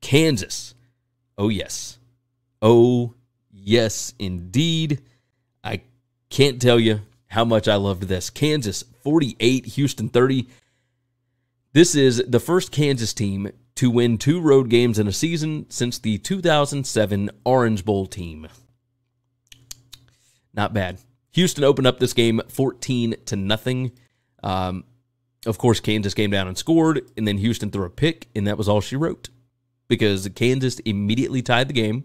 Kansas. Oh, yes. Oh, yes, indeed. I can't tell you how much I loved this. Kansas 48, Houston 30. This is the first Kansas team to win two road games in a season since the 2007 Orange Bowl team. Not bad. Houston opened up this game 14 to nothing. Um, of course, Kansas came down and scored, and then Houston threw a pick, and that was all she wrote because Kansas immediately tied the game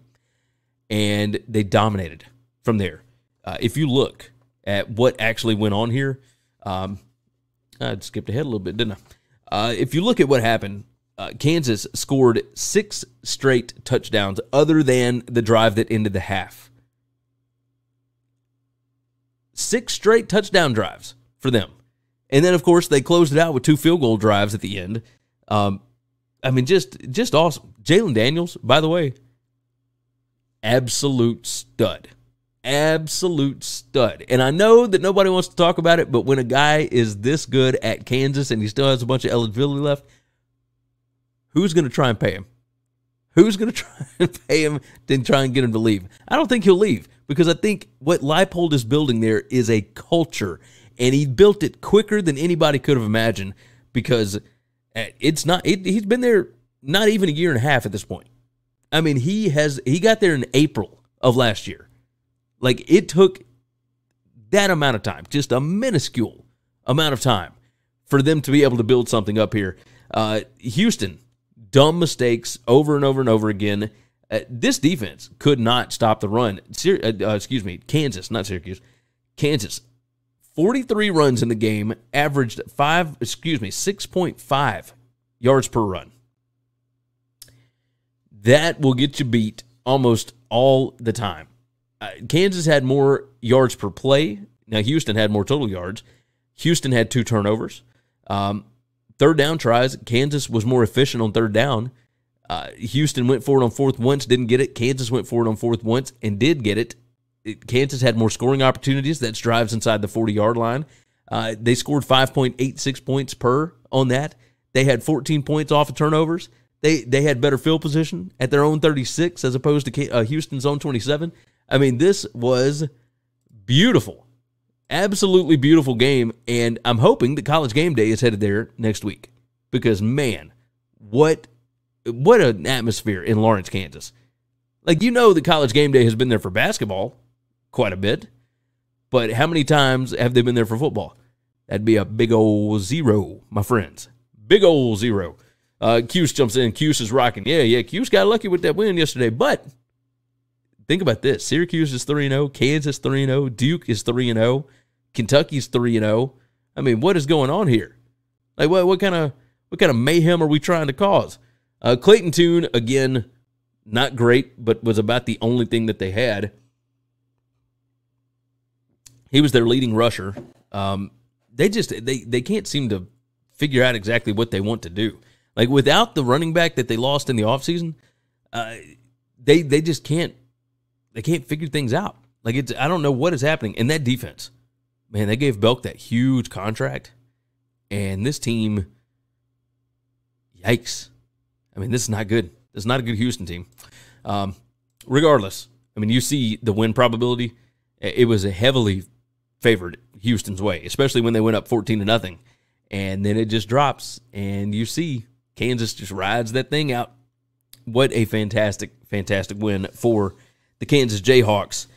and they dominated from there. Uh, if you look at what actually went on here, um, I skipped ahead a little bit, didn't I? Uh, if you look at what happened, uh, Kansas scored six straight touchdowns other than the drive that ended the half. Six straight touchdown drives for them. And then, of course, they closed it out with two field goal drives at the end. Um, I mean, just just awesome. Jalon Daniels, by the way, absolute stud. Absolute stud. And I know that nobody wants to talk about it, but when a guy is this good at Kansas and he still has a bunch of eligibility left, who's going to try and pay him? Who's going to try and pay him to try and get him to leave? I don't think he'll leave because I think what Leipold is building there is a culture, and he built it quicker than anybody could have imagined because it's not. It, he's been there not even a year and a half at this point. I mean, he has he got there in April of last year. Like it took that amount of time, just a minuscule amount of time for them to be able to build something up here. Uh, Houston, dumb mistakes over and over and over again. Uh, this defense could not stop the run. Uh, uh excuse me, Kansas, not Syracuse. Kansas, 43 runs in the game, averaged five, excuse me, 6.5 yards per run. That will get you beat almost all the time. Uh, Kansas had more yards per play. Now, Houston had more total yards. Houston had two turnovers. Um, third down tries, Kansas was more efficient on third down. Uh, Houston went forward on fourth once, didn't get it. Kansas went forward on fourth once and did get it. It Kansas had more scoring opportunities. That's drives inside the 40 yard line. Uh, they scored 5.86 points per on that. They had 14 points off of turnovers. They they had better field position at their own 36 as opposed to uh, Houston's own 27. I mean, this was beautiful, absolutely beautiful game, and I'm hoping that College Game Day is headed there next week because man, what what an atmosphere in Lawrence, Kansas. Like you know, the College Game Day has been there for basketball quite a bit, but how many times have they been there for football? That'd be a big old zero, my friends. Big old zero. Uh, Cuse jumps in. Cuse is rocking. Yeah, yeah. Cuse got lucky with that win yesterday. But think about this Syracuse is 3 0. Kansas 3 0. Duke is 3 0. Kentucky's 3 0. I mean, what is going on here? Like, what, what kind of what kind of mayhem are we trying to cause? Uh, Clayton Tune, again, not great, but was about the only thing that they had. He was their leading rusher. Um, they just they they can't seem to figure out exactly what they want to do. Like without the running back that they lost in the offseason, uh, they they just can't they can't figure things out. Like it's I don't know what is happening in that defense. Man, they gave Belk that huge contract, and this team, yikes! I mean, this is not good. This is not a good Houston team. Um, regardless, I mean, you see the win probability. It was a heavily favored Houston's way, especially when they went up fourteen to nothing, and then it just drops, and you see Kansas just rides that thing out. What a fantastic, fantastic win for the Kansas Jayhawks.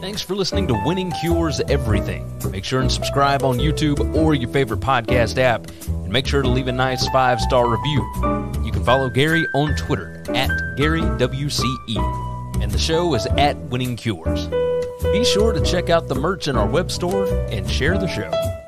Thanks for listening to Winning Cures Everything. Make sure and subscribe on YouTube or your favorite podcast app, and make sure to leave a nice five star review. You can follow Gary on Twitter at GaryWCE, and the show is at Winning Cures. Be sure to check out the merch in our web store and share the show.